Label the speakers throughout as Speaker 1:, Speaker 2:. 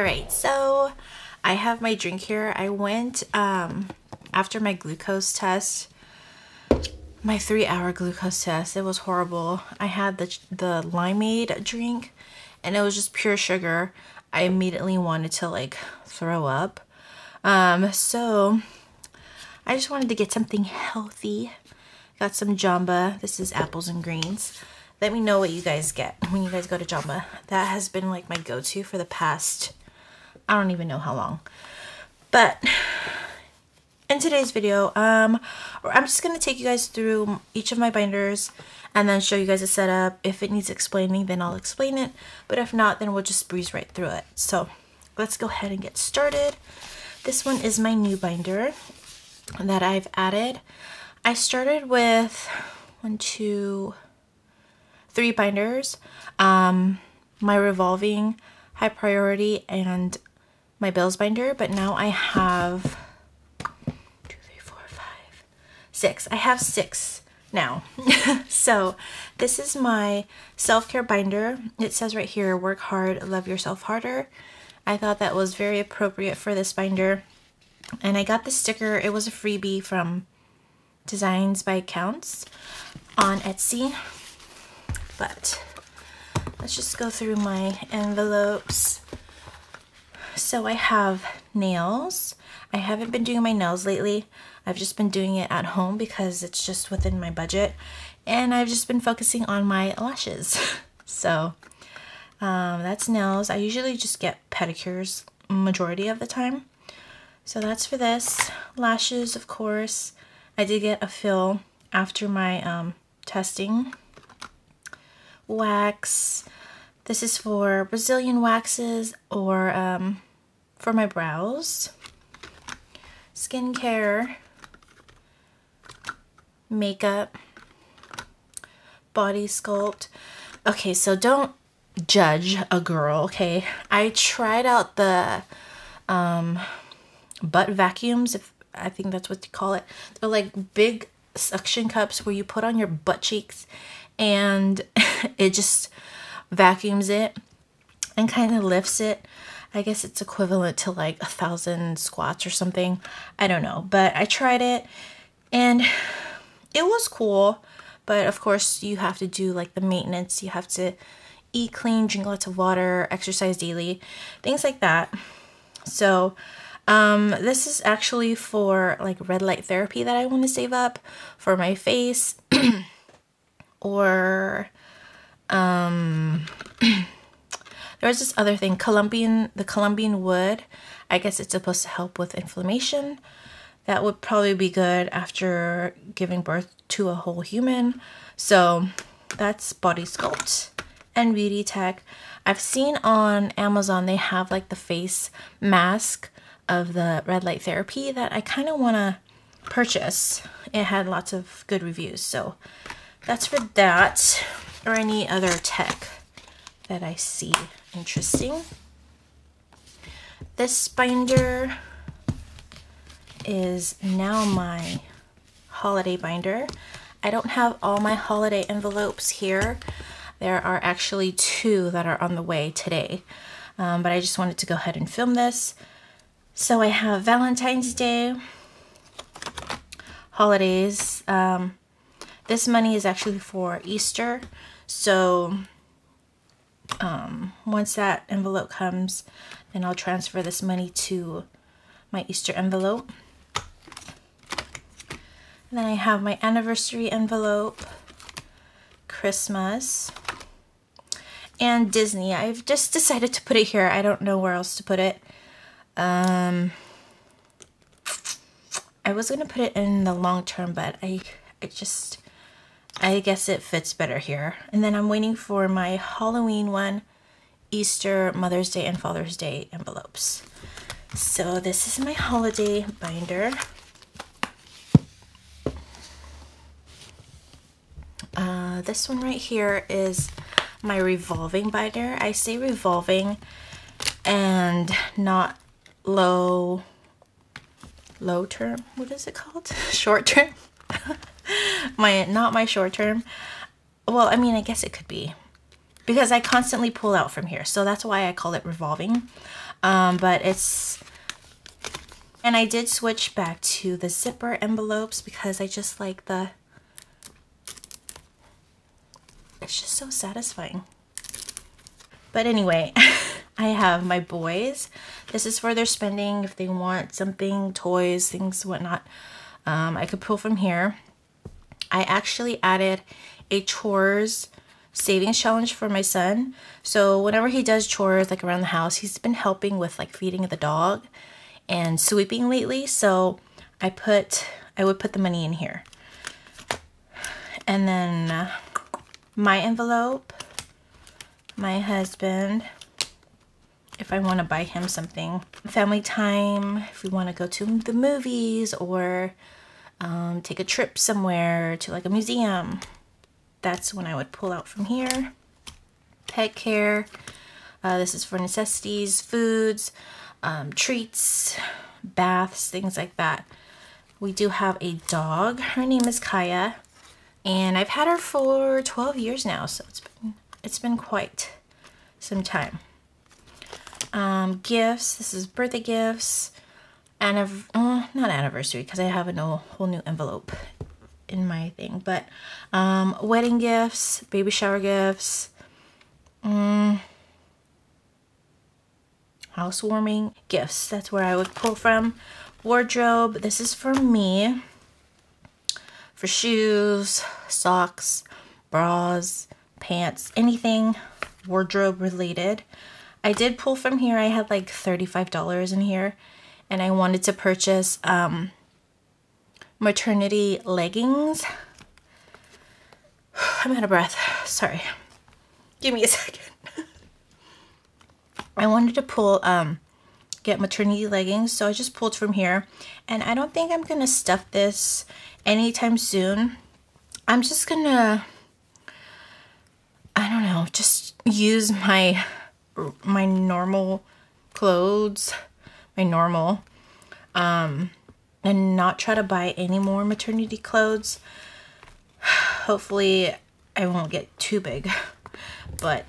Speaker 1: All right, so I have my drink here. I went um, after my glucose test, my three hour glucose test. It was horrible. I had the, the limeade drink and it was just pure sugar. I immediately wanted to like throw up. Um, so I just wanted to get something healthy. Got some Jamba. This is apples and greens. Let me know what you guys get when you guys go to Jamba. That has been like my go-to for the past, I don't even know how long. But in today's video, um, I'm just going to take you guys through each of my binders and then show you guys a setup. If it needs explaining, then I'll explain it. But if not, then we'll just breeze right through it. So let's go ahead and get started. This one is my new binder that I've added. I started with one, two, three binders. Um, my revolving, high priority, and my bills binder. But now I have two, three, four, five, six. I have six now. so this is my self-care binder. It says right here, work hard, love yourself harder. I thought that was very appropriate for this binder. And I got the sticker. It was a freebie from Designs by Kountz on Etsy. But let's just go through my envelopes. So I have nails. I haven't been doing my nails lately. I've just been doing it at home because it's just within my budget. And I've just been focusing on my lashes. so um, that's nails. I usually just get pedicures majority of the time. So that's for this. Lashes, of course. I did get a fill after my um, testing. Wax. This is for Brazilian waxes or um, for my brows. Skincare. Makeup. Body sculpt. Okay, so don't judge a girl, okay? I tried out the um, butt vacuums, if I think that's what you call it. They're like big suction cups where you put on your butt cheeks and it just vacuums it and kind of lifts it. I guess it's equivalent to like a thousand squats or something. I don't know, but I tried it and it was cool. But of course, you have to do like the maintenance. You have to eat clean, drink lots of water, exercise daily, things like that. So um, this is actually for like red light therapy that I want to save up for my face or um, there's this other thing, Colombian, the Colombian wood. I guess it's supposed to help with inflammation. That would probably be good after giving birth to a whole human. So that's Body Sculpt and Beauty Tech. I've seen on Amazon they have like the face mask of the red light therapy that I kind of want to purchase. It had lots of good reviews. So that's for that or any other tech that I see interesting. This binder is now my holiday binder. I don't have all my holiday envelopes here. There are actually two that are on the way today, um, but I just wanted to go ahead and film this. So I have Valentine's Day, holidays. Um, this money is actually for Easter. So um, once that envelope comes, then I'll transfer this money to my Easter envelope. And then I have my anniversary envelope, Christmas, and Disney. I've just decided to put it here. I don't know where else to put it. Um, I was going to put it in the long term, but I, I just, I guess it fits better here. And then I'm waiting for my Halloween one, Easter, Mother's Day, and Father's Day envelopes. So this is my holiday binder. Uh, this one right here is my revolving binder. I say revolving and not low, low term. What is it called? short term? my, not my short term. Well, I mean, I guess it could be because I constantly pull out from here. So that's why I call it revolving. Um, but it's, and I did switch back to the zipper envelopes because I just like the, it's just so satisfying. But anyway, I have my boys. This is for their spending if they want something, toys, things, whatnot. Um, I could pull from here. I actually added a chores savings challenge for my son. So whenever he does chores like around the house, he's been helping with like feeding the dog and sweeping lately. So I put, I would put the money in here. And then uh, my envelope, my husband, if I want to buy him something. Family time, if we want to go to the movies or um, take a trip somewhere to like a museum. That's when I would pull out from here. Pet care. Uh, this is for necessities, foods, um, treats, baths, things like that. We do have a dog. Her name is Kaya. And I've had her for 12 years now, so it's been, it's been quite some time. Um, gifts. This is birthday gifts. Anniv uh, not anniversary because I have a whole new envelope in my thing. But um, wedding gifts, baby shower gifts, um, housewarming gifts. That's where I would pull from. Wardrobe. This is for me. For shoes, socks, bras, pants, anything wardrobe related. I did pull from here. I had like $35 in here and I wanted to purchase um, maternity leggings. I'm out of breath. Sorry. Give me a second. I wanted to pull, um, get maternity leggings. So I just pulled from here. And I don't think I'm going to stuff this anytime soon. I'm just going to, I don't know, just use my, my normal clothes normal um, and not try to buy any more maternity clothes. Hopefully I won't get too big, but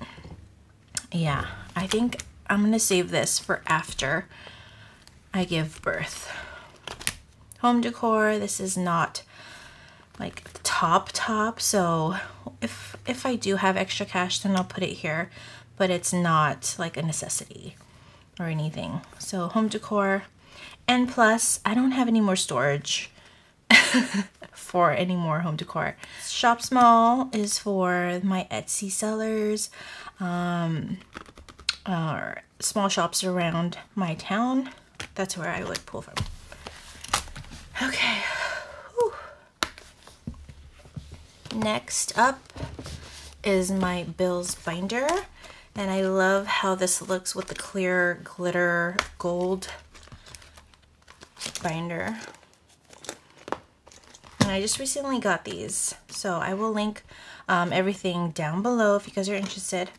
Speaker 1: yeah, I think I'm going to save this for after I give birth. Home decor, this is not like top top, so if if I do have extra cash then I'll put it here, but it's not like a necessity or anything. So home decor. And plus, I don't have any more storage for any more home decor. Shop Small is for my Etsy sellers, um, or small shops around my town. That's where I would pull from. Okay. Whew. Next up is my Bills binder. And I love how this looks with the clear glitter gold binder. And I just recently got these. So I will link um, everything down below if you guys are interested.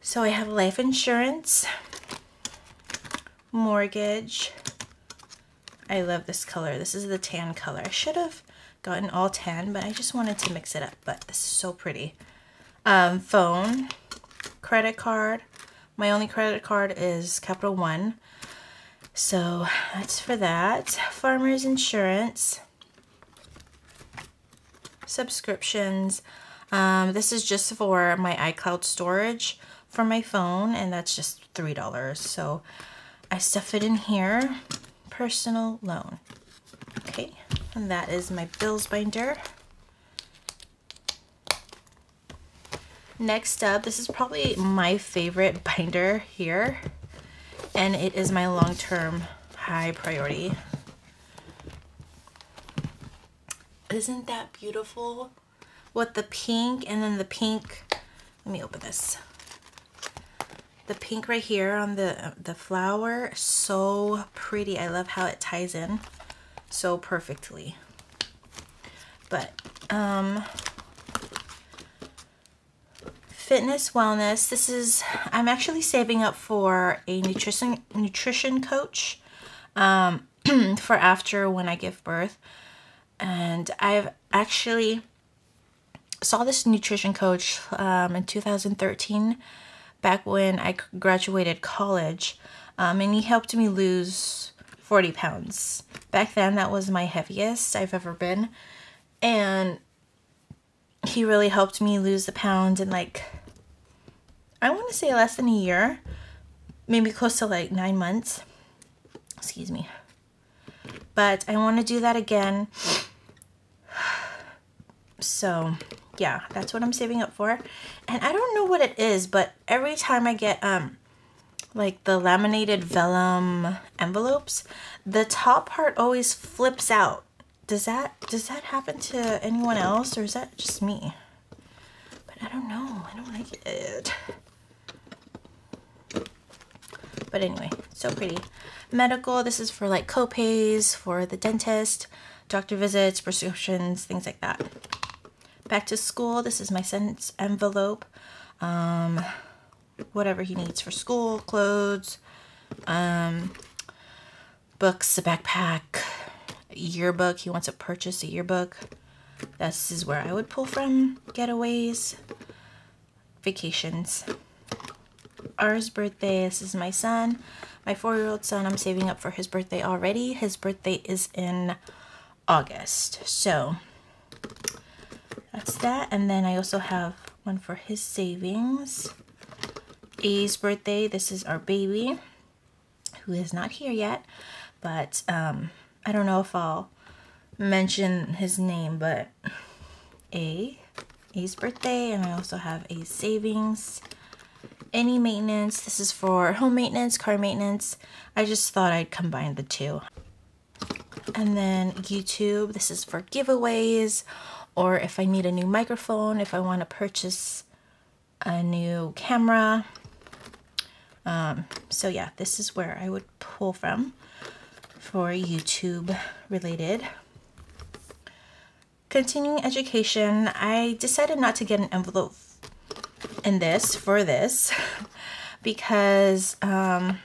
Speaker 1: So I have life insurance, mortgage. I love this color. This is the tan color. I should have gotten all tan, but I just wanted to mix it up. But this is so pretty. Um, phone credit card. My only credit card is Capital One. So that's for that. Farmers Insurance. Subscriptions. Um, this is just for my iCloud storage for my phone and that's just $3. So I stuff it in here. Personal loan. Okay, and that is my bills binder. Next up, this is probably my favorite binder here, and it is my long-term high priority. Isn't that beautiful? With the pink and then the pink, let me open this. The pink right here on the, the flower, so pretty. I love how it ties in so perfectly. But, um, fitness wellness this is i'm actually saving up for a nutrition nutrition coach um, for after when i give birth and i've actually saw this nutrition coach um, in 2013 back when i graduated college Um, and he helped me lose 40 pounds. Back then, that was my heaviest I've ever been. And he really helped me lose the pounds and like, I want to say less than a year. Maybe close to like nine months. Excuse me. But I want to do that again. So, yeah, that's what I'm saving up for. And I don't know what it is, but every time I get um like the laminated vellum envelopes, the top part always flips out. Does that does that happen to anyone else or is that just me? But I don't know. I don't like it. But anyway, so pretty. Medical, this is for like copays, for the dentist, doctor visits, prescriptions, things like that. Back to school, this is my son's envelope. Um, whatever he needs for school, clothes, um, books, a backpack, yearbook. He wants to purchase a yearbook. This is where I would pull from. Getaways, vacations. Ours birthday, this is my son. My four-year-old son, I'm saving up for his birthday already. His birthday is in August. So that's that. And then I also have one for his savings. A's birthday. This is our baby who is not here yet. But um, I don't know if I'll mention his name, but A. A's birthday. And I also have A's savings any maintenance. This is for home maintenance, car maintenance. I just thought I'd combine the two. And then YouTube, this is for giveaways or if I need a new microphone, if I want to purchase a new camera. Um, so yeah, this is where I would pull from for YouTube related. Continuing education, I decided not to get an envelope in this for this because um,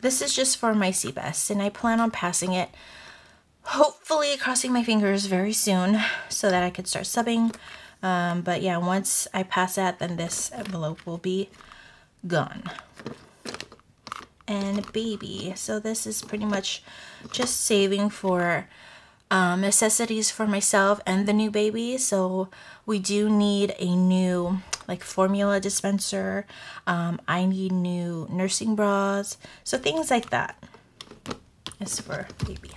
Speaker 1: this is just for my CBEST and I plan on passing it hopefully crossing my fingers very soon so that I could start subbing. Um, but yeah once I pass that then this envelope will be gone. And baby so this is pretty much just saving for um, necessities for myself and the new baby. So we do need a new like formula dispenser. Um, I need new nursing bras. So things like that is for baby.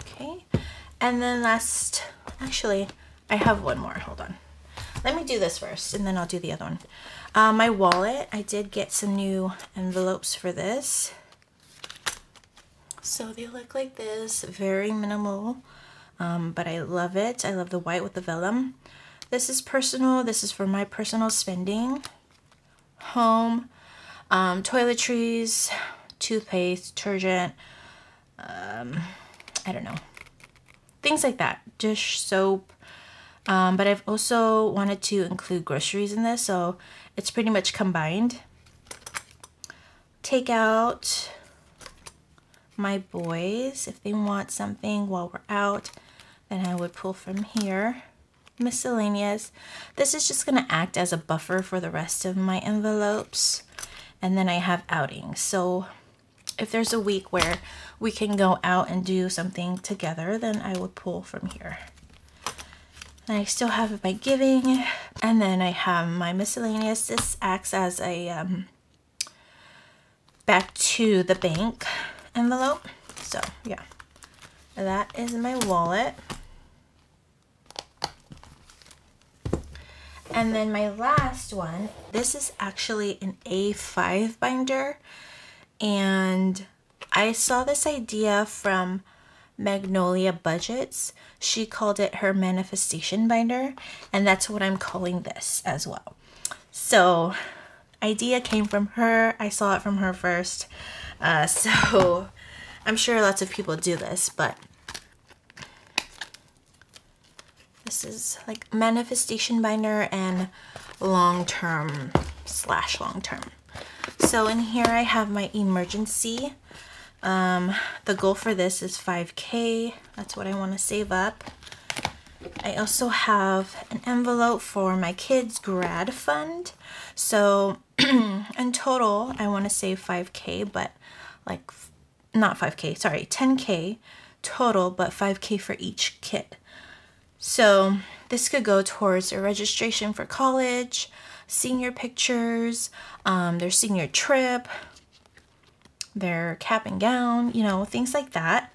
Speaker 1: Okay. And then last, actually, I have one more. Hold on. Let me do this first and then I'll do the other one. Uh, my wallet, I did get some new envelopes for this. So they look like this, very minimal, um, but I love it. I love the white with the vellum. This is personal. This is for my personal spending. Home, um, toiletries, toothpaste, detergent, um, I don't know, things like that. Dish soap. Um, but I've also wanted to include groceries in this, so it's pretty much combined. Takeout, my boys. If they want something while we're out then I would pull from here. Miscellaneous. This is just going to act as a buffer for the rest of my envelopes. And then I have outings. So if there's a week where we can go out and do something together then I would pull from here. And I still have my giving. And then I have my miscellaneous. This acts as a um, back to the bank envelope. So yeah, that is my wallet. And then my last one, this is actually an A5 binder. And I saw this idea from Magnolia Budgets. She called it her manifestation binder. And that's what I'm calling this as well. So idea came from her. I saw it from her first. Uh, so I'm sure lots of people do this, but this is like manifestation binder and long-term slash long-term. So in here I have my emergency. Um, the goal for this is 5K. That's what I want to save up. I also have an envelope for my kids' grad fund. So in total, I want to save 5K, but like, not 5K, sorry, 10K total, but 5K for each kid. So this could go towards a registration for college, senior pictures, um, their senior trip, their cap and gown, you know, things like that.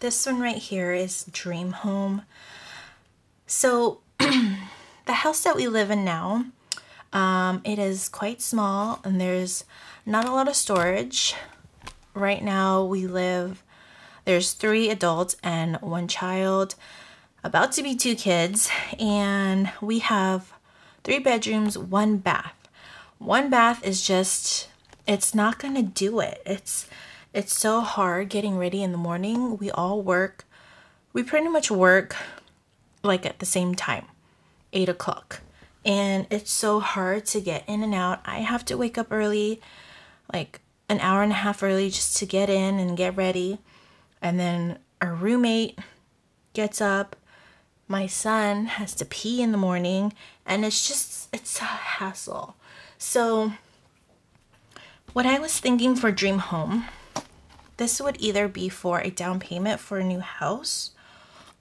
Speaker 1: This one right here is Dream Home. So the house that we live in now, um, it is quite small and there's not a lot of storage. Right now we live, there's three adults and one child, about to be two kids, and we have three bedrooms, one bath. One bath is just, it's not gonna do it. It's it's so hard getting ready in the morning. We all work, we pretty much work like at the same time, eight o'clock. And it's so hard to get in and out. I have to wake up early, like an hour and a half early, just to get in and get ready. And then our roommate gets up. My son has to pee in the morning, and it's just, it's a hassle. So, what I was thinking for Dream Home this would either be for a down payment for a new house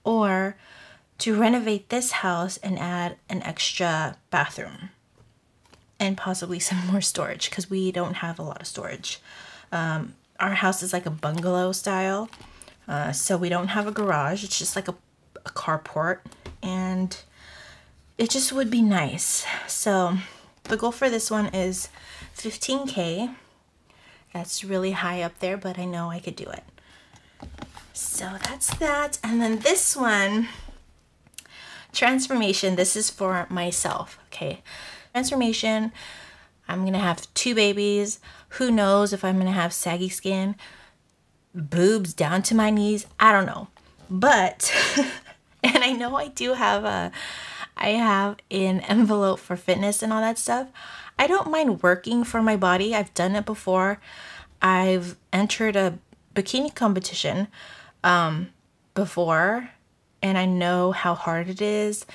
Speaker 1: or to renovate this house and add an extra bathroom and possibly some more storage because we don't have a lot of storage. Um, our house is like a bungalow style, uh, so we don't have a garage. It's just like a, a carport and it just would be nice. So the goal for this one is 15K that's really high up there, but I know I could do it. So that's that. And then this one, transformation, this is for myself, okay? Transformation, I'm gonna have two babies. Who knows if I'm gonna have saggy skin, boobs down to my knees, I don't know. But, and I know I do have a, I have an envelope for fitness and all that stuff. I don't mind working for my body. I've done it before. I've entered a bikini competition um, before, and I know how hard it is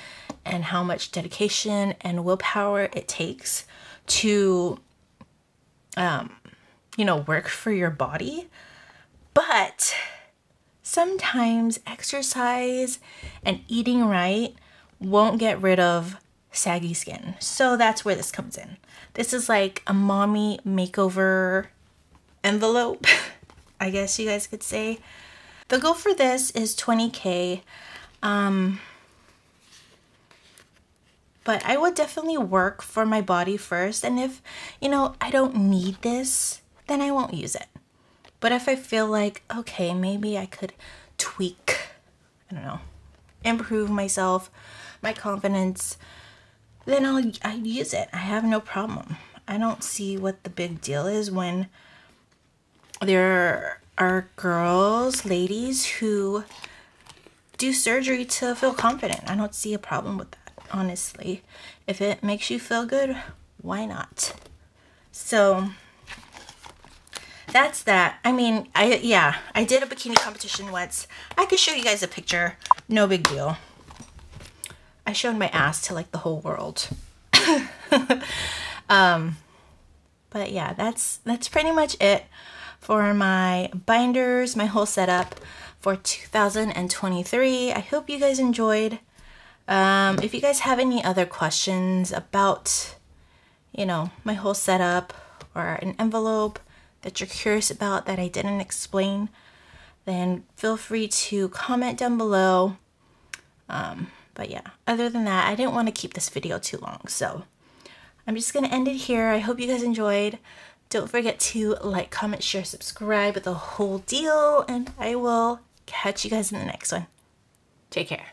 Speaker 1: and how much dedication and willpower it takes to, um, you know, work for your body. But sometimes exercise and eating right won't get rid of saggy skin. So that's where this comes in. This is like a mommy makeover envelope, I guess you guys could say. The goal for this is 20k. Um, but I would definitely work for my body first. And if, you know, I don't need this, then I won't use it. But if I feel like, okay, maybe I could tweak, I don't know, improve myself, my confidence, then I'll I use it. I have no problem. I don't see what the big deal is when there are girls, ladies who do surgery to feel confident. I don't see a problem with that, honestly. If it makes you feel good, why not? So that's that. I mean, I yeah, I did a bikini competition once. I could show you guys a picture. No big deal. I showed my ass to like the whole world. um, but yeah, that's that's pretty much it for my binders, my whole setup for 2023. I hope you guys enjoyed. Um, if you guys have any other questions about, you know, my whole setup or an envelope that you're curious about that I didn't explain, then feel free to comment down below. Um, but yeah, other than that, I didn't want to keep this video too long, so I'm just going to end it here. I hope you guys enjoyed. Don't forget to like, comment, share, subscribe, the whole deal, and I will catch you guys in the next one. Take care.